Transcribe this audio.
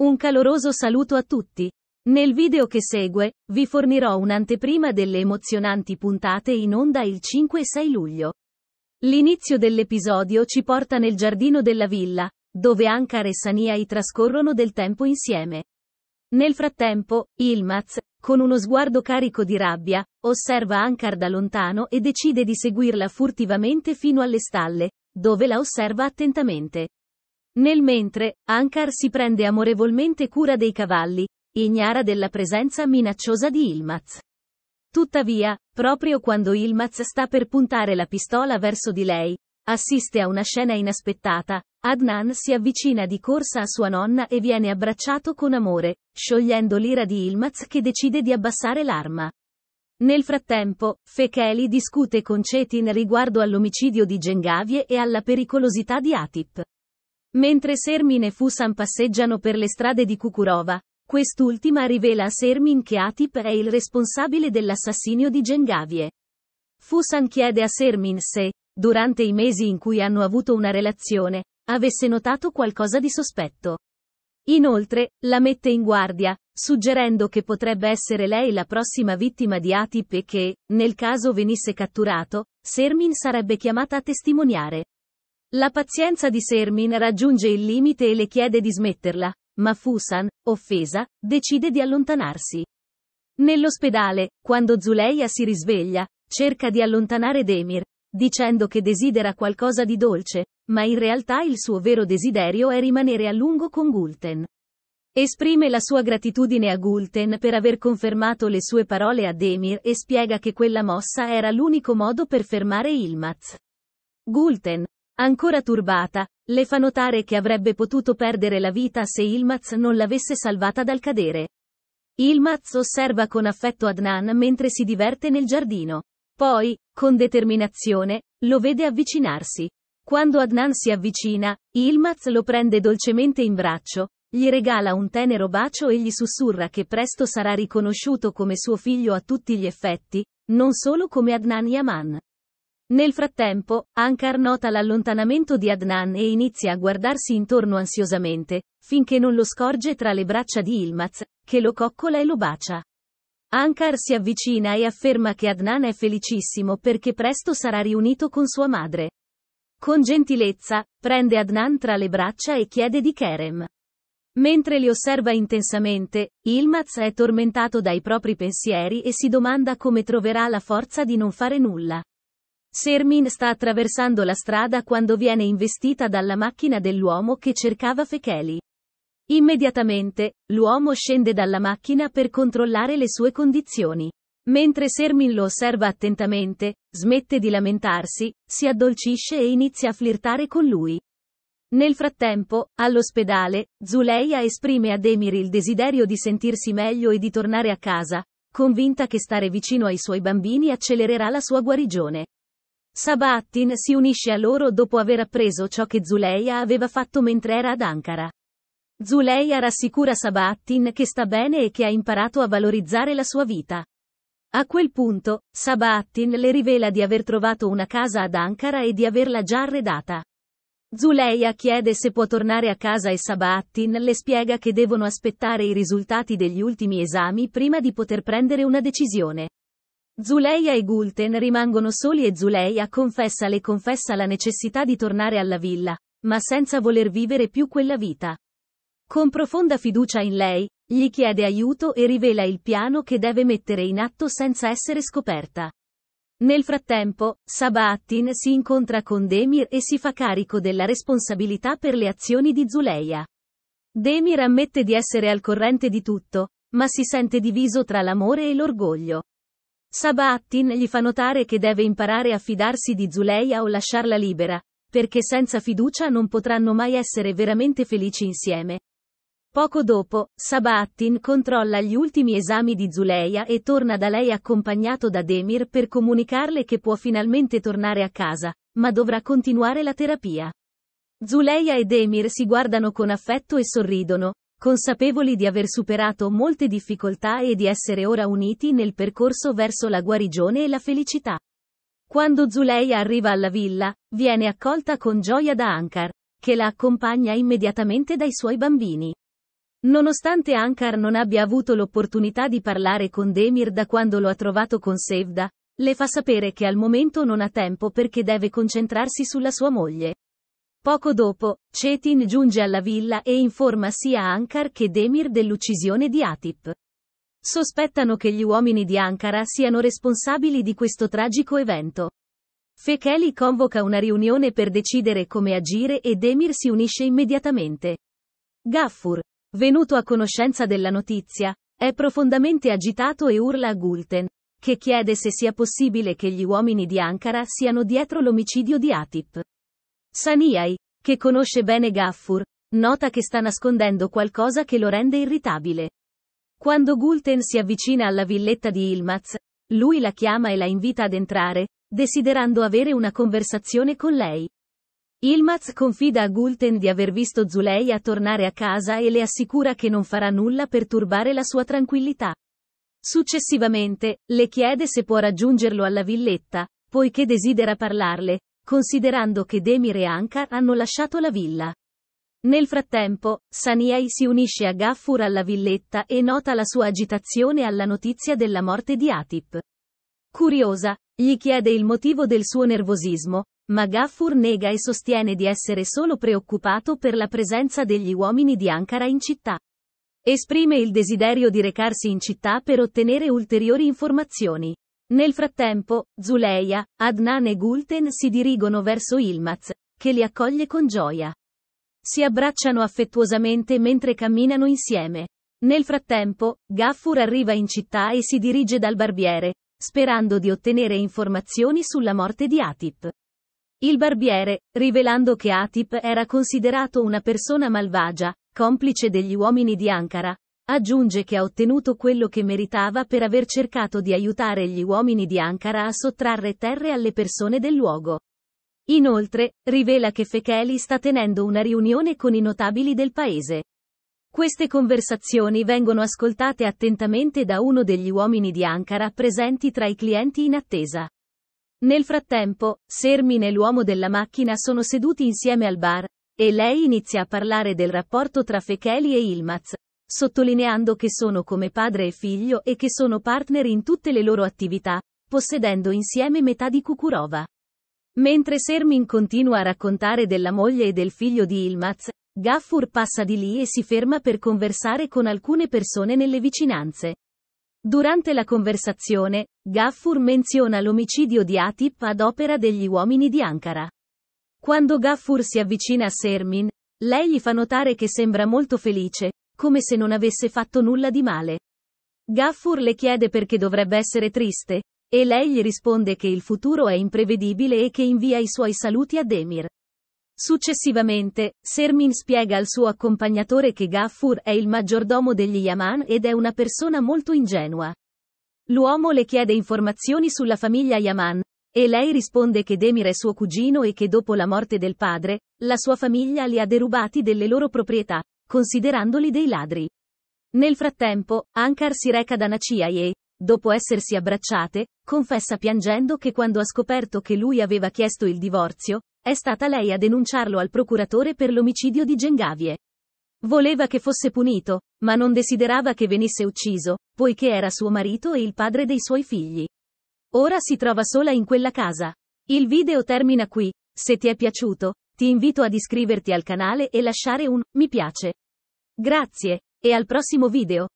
Un caloroso saluto a tutti. Nel video che segue, vi fornirò un'anteprima delle emozionanti puntate in onda il 5 e 6 luglio. L'inizio dell'episodio ci porta nel giardino della villa, dove Ankar e Saniai trascorrono del tempo insieme. Nel frattempo, Ilmaz, con uno sguardo carico di rabbia, osserva Ankar da lontano e decide di seguirla furtivamente fino alle stalle, dove la osserva attentamente. Nel mentre, Ankar si prende amorevolmente cura dei cavalli, ignara della presenza minacciosa di Ilmaz. Tuttavia, proprio quando Ilmaz sta per puntare la pistola verso di lei, assiste a una scena inaspettata, Adnan si avvicina di corsa a sua nonna e viene abbracciato con amore, sciogliendo l'ira di Ilmaz che decide di abbassare l'arma. Nel frattempo, Fekeli discute con Cetin riguardo all'omicidio di Gengavie e alla pericolosità di Atip. Mentre Sermin e Fusan passeggiano per le strade di Kukurova, quest'ultima rivela a Sermin che Atip è il responsabile dell'assassinio di Gengavie. Fusan chiede a Sermin se, durante i mesi in cui hanno avuto una relazione, avesse notato qualcosa di sospetto. Inoltre, la mette in guardia, suggerendo che potrebbe essere lei la prossima vittima di Atip e che, nel caso venisse catturato, Sermin sarebbe chiamata a testimoniare. La pazienza di Sermin raggiunge il limite e le chiede di smetterla, ma Fusan, offesa, decide di allontanarsi. Nell'ospedale, quando Zuleia si risveglia, cerca di allontanare Demir, dicendo che desidera qualcosa di dolce, ma in realtà il suo vero desiderio è rimanere a lungo con Gulten. Esprime la sua gratitudine a Gulten per aver confermato le sue parole a Demir e spiega che quella mossa era l'unico modo per fermare Ilmaz. Gulten, Ancora turbata, le fa notare che avrebbe potuto perdere la vita se Ilmaz non l'avesse salvata dal cadere. Ilmaz osserva con affetto Adnan mentre si diverte nel giardino. Poi, con determinazione, lo vede avvicinarsi. Quando Adnan si avvicina, Ilmaz lo prende dolcemente in braccio, gli regala un tenero bacio e gli sussurra che presto sarà riconosciuto come suo figlio a tutti gli effetti, non solo come Adnan Yaman. Nel frattempo, Ankar nota l'allontanamento di Adnan e inizia a guardarsi intorno ansiosamente, finché non lo scorge tra le braccia di Ilmaz, che lo coccola e lo bacia. Ankar si avvicina e afferma che Adnan è felicissimo perché presto sarà riunito con sua madre. Con gentilezza, prende Adnan tra le braccia e chiede di Kerem. Mentre li osserva intensamente, Ilmaz è tormentato dai propri pensieri e si domanda come troverà la forza di non fare nulla. Sermin sta attraversando la strada quando viene investita dalla macchina dell'uomo che cercava Fekeli. Immediatamente, l'uomo scende dalla macchina per controllare le sue condizioni. Mentre Sermin lo osserva attentamente, smette di lamentarsi, si addolcisce e inizia a flirtare con lui. Nel frattempo, all'ospedale, Zuleia esprime ad Emir il desiderio di sentirsi meglio e di tornare a casa, convinta che stare vicino ai suoi bambini accelererà la sua guarigione. Sabattin si unisce a loro dopo aver appreso ciò che Zuleia aveva fatto mentre era ad Ankara. Zuleia rassicura Sabattin che sta bene e che ha imparato a valorizzare la sua vita. A quel punto, Sabattin le rivela di aver trovato una casa ad Ankara e di averla già arredata. Zuleia chiede se può tornare a casa e Sabattin le spiega che devono aspettare i risultati degli ultimi esami prima di poter prendere una decisione. Zuleia e Gulten rimangono soli e Zuleia confessa le confessa la necessità di tornare alla villa, ma senza voler vivere più quella vita. Con profonda fiducia in lei, gli chiede aiuto e rivela il piano che deve mettere in atto senza essere scoperta. Nel frattempo, Sabahattin si incontra con Demir e si fa carico della responsabilità per le azioni di Zuleia. Demir ammette di essere al corrente di tutto, ma si sente diviso tra l'amore e l'orgoglio. Sabahattin gli fa notare che deve imparare a fidarsi di Zuleia o lasciarla libera, perché senza fiducia non potranno mai essere veramente felici insieme. Poco dopo, Sabahattin controlla gli ultimi esami di Zuleia e torna da lei accompagnato da Demir per comunicarle che può finalmente tornare a casa, ma dovrà continuare la terapia. Zuleia e Demir si guardano con affetto e sorridono, consapevoli di aver superato molte difficoltà e di essere ora uniti nel percorso verso la guarigione e la felicità. Quando Zuleia arriva alla villa, viene accolta con gioia da Ankar, che la accompagna immediatamente dai suoi bambini. Nonostante Ankar non abbia avuto l'opportunità di parlare con Demir da quando lo ha trovato con Sevda, le fa sapere che al momento non ha tempo perché deve concentrarsi sulla sua moglie. Poco dopo, Cetin giunge alla villa e informa sia Ankar che Demir dell'uccisione di Atip. Sospettano che gli uomini di Ankara siano responsabili di questo tragico evento. Fekeli convoca una riunione per decidere come agire e Demir si unisce immediatamente. Gaffur, venuto a conoscenza della notizia, è profondamente agitato e urla a Gulten, che chiede se sia possibile che gli uomini di Ankara siano dietro l'omicidio di Atip. Saniai, che conosce bene Gaffur, nota che sta nascondendo qualcosa che lo rende irritabile. Quando Gulten si avvicina alla villetta di Ilmaz, lui la chiama e la invita ad entrare, desiderando avere una conversazione con lei. Ilmaz confida a Gulten di aver visto Zuleia tornare a casa e le assicura che non farà nulla per turbare la sua tranquillità. Successivamente, le chiede se può raggiungerlo alla villetta, poiché desidera parlarle, considerando che Demir e Ankar hanno lasciato la villa. Nel frattempo, Saniai si unisce a Gaffur alla villetta e nota la sua agitazione alla notizia della morte di Atip. Curiosa, gli chiede il motivo del suo nervosismo, ma Gaffur nega e sostiene di essere solo preoccupato per la presenza degli uomini di Ankara in città. Esprime il desiderio di recarsi in città per ottenere ulteriori informazioni. Nel frattempo, Zuleia, Adnan e Gulten si dirigono verso Ilmaz, che li accoglie con gioia. Si abbracciano affettuosamente mentre camminano insieme. Nel frattempo, Gaffur arriva in città e si dirige dal barbiere, sperando di ottenere informazioni sulla morte di Atip. Il barbiere, rivelando che Atip era considerato una persona malvagia, complice degli uomini di Ankara, aggiunge che ha ottenuto quello che meritava per aver cercato di aiutare gli uomini di Ankara a sottrarre terre alle persone del luogo. Inoltre, rivela che Fekeli sta tenendo una riunione con i notabili del paese. Queste conversazioni vengono ascoltate attentamente da uno degli uomini di Ankara presenti tra i clienti in attesa. Nel frattempo, Sermin e l'uomo della macchina sono seduti insieme al bar, e lei inizia a parlare del rapporto tra Fekeli e Ilmaz, sottolineando che sono come padre e figlio e che sono partner in tutte le loro attività, possedendo insieme metà di Kukurova. Mentre Sermin continua a raccontare della moglie e del figlio di Ilmaz, Gaffur passa di lì e si ferma per conversare con alcune persone nelle vicinanze. Durante la conversazione, Gaffur menziona l'omicidio di Atip ad opera degli uomini di Ankara. Quando Gaffur si avvicina a Sermin, lei gli fa notare che sembra molto felice, come se non avesse fatto nulla di male. Gaffur le chiede perché dovrebbe essere triste, e lei gli risponde che il futuro è imprevedibile e che invia i suoi saluti a Demir. Successivamente, Sermin spiega al suo accompagnatore che Gaffur è il maggiordomo degli Yaman ed è una persona molto ingenua. L'uomo le chiede informazioni sulla famiglia Yaman, e lei risponde che Demir è suo cugino e che dopo la morte del padre, la sua famiglia li ha derubati delle loro proprietà, considerandoli dei ladri. Nel frattempo, Ankar si reca da Naciai e, dopo essersi abbracciate, confessa piangendo che quando ha scoperto che lui aveva chiesto il divorzio, è stata lei a denunciarlo al procuratore per l'omicidio di Gengavie. Voleva che fosse punito, ma non desiderava che venisse ucciso, poiché era suo marito e il padre dei suoi figli. Ora si trova sola in quella casa. Il video termina qui. Se ti è piaciuto, ti invito ad iscriverti al canale e lasciare un mi piace. Grazie, e al prossimo video.